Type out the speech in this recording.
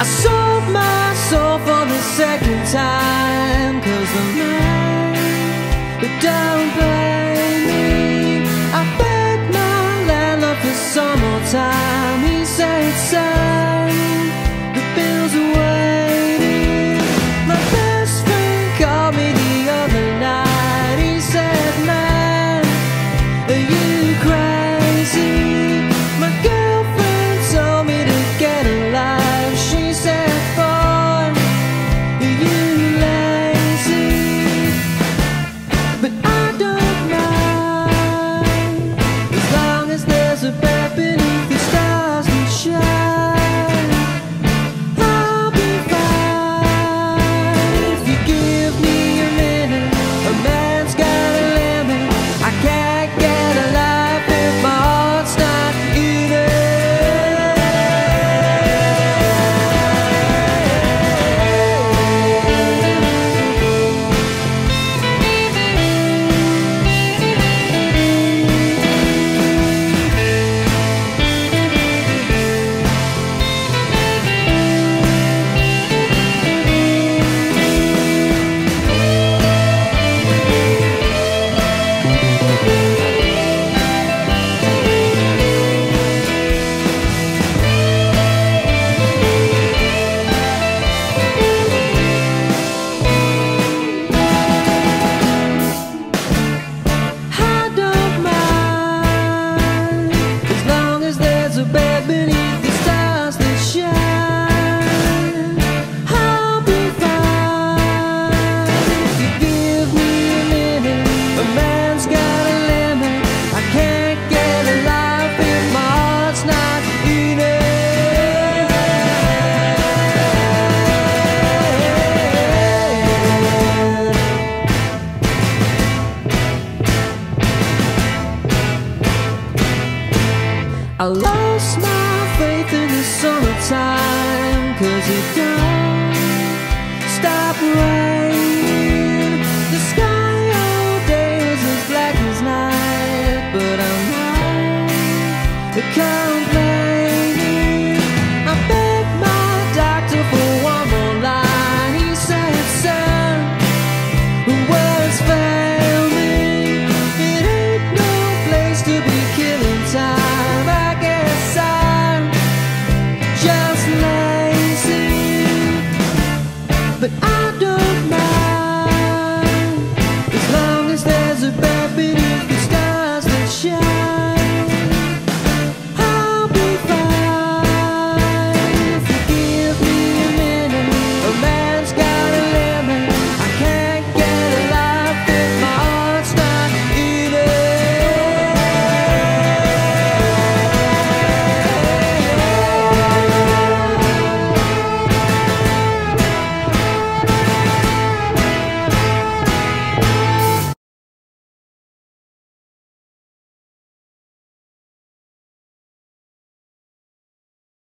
I sold my soul for the second time Cause the man that don't blame me I begged my landlord for some more time. He said, son I lost my faith in the summertime Cause it don't stop rain The sky all day is as black as night But I'm not the kind